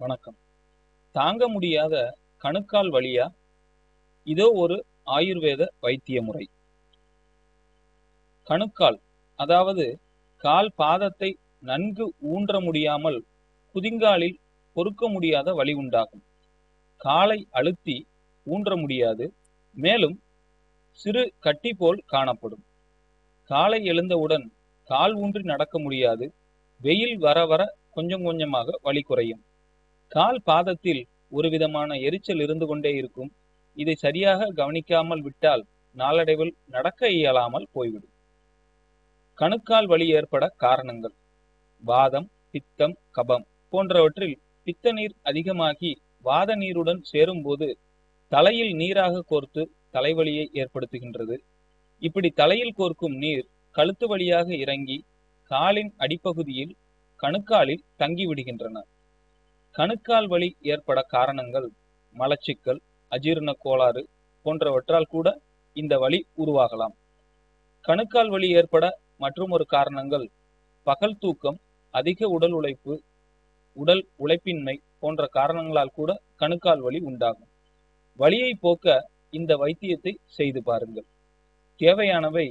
வணக்கம். தாங்க முடியாத கணுக்கால் வழியா இதோ ஒரு ஆயுர்வேத வைத்திய முறை. கணுக்கால் அதாவது கால் பாதத்தை நன்கு ஊன்ற முடியாமல் குதிங்காலில் பொறுக்க முடியாத வழி உண்டாகும். காலை அழுத்தி ஊன்ற முடியாது மேலும் சிறு கட்டி போல் காணப்படும். காலை எழுந்தவுடன் கால் ஊன்றி நடக்க முடியாது வெயில் வர வர கொஞ்சம் கொஞ்சமாக வலி குறையும். கால் பாதத்தில் ஒரு விதமான எரிச்சல் இருந்து கொண்டே இருக்கும். இதை சரியாக கவனிக்காமல் விட்டால் நாளடைவில் நடக்க இயலாமல் போய்விடும். கணுக்கால் வலி ஏற்பட காரணங்கள். வாதம் பித்தம் கபம் போன்றவற்றில் பித்த நீர் அதிகமாகி வாத நீருடன் சேரும்போது தலையில் நீராக கோர்த்து தலைவலியை ஏற்படுத்துகின்றது. இப்படி தலையில் கோர்க்கும் நீர் கழுத்து வழியாக இறங்கி காலின் அடிப்பகுதியில் கணுக்காலில் தங்கிவிடுகின்றன. கணுக்கால் வலி ஏற்பட காரணங்கள் மலச்சிக்கல் அஜீரண கோளாறு போன்றவற்றால் கூட இந்த வலி உருவாகலாம். கணுக்கால் வலி ஏற்பட மற்றும் ஒரு காரணங்கள் பகல் தூக்கம் அதிக உடல் உழைப்பு உடல் உழைப்பின்மை போன்ற காரணங்களால் கூட கணுக்கால் வலி உண்டாகும். வலியை போக்க இந்த வைத்தியத்தை செய்து பாருங்கள். தேவையானவை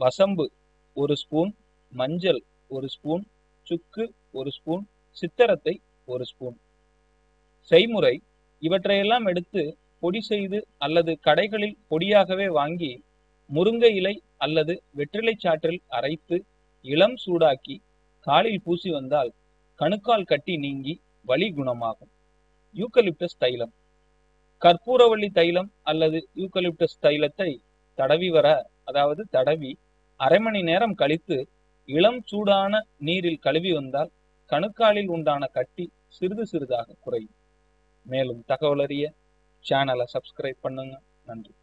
வசம்பு ஒரு ஸ்பூன் மஞ்சள் ஒரு ஸ்பூன் சுக்கு ஒரு ஸ்பூன் சித்தரத்தை ஒரு ஸ்பூன் செய்முறை இவற்றையெல்லாம் எடுத்து பொடி செய்து அல்லது கடைகளில் பொடியாகவே வாங்கி முருங்கை இலை அல்லது வெற்றிலை சாற்றில் அரைத்து இளம் சூடாக்கி காலில் பூசி வந்தால் கணுக்கால் கட்டி நீங்கி வலி குணமாகும். யூக்கலிப்டஸ் தைலம். கற்பூரவள்ளி தைலம் அல்லது யூக்கலிப்டஸ் தைலத்தை தடவி வர அதாவது தடவி அரை மணி நேரம் கழித்து இளம் சூடான நீரில் கழுவி வந்தால் கணுக்காலில் உண்டான கட்டி சிறிது சிறிதாக குறையும். மேலும் தகவல் அறிய சேனலை சப்ஸ்கிரைப் பண்ணுங்க. நன்றி.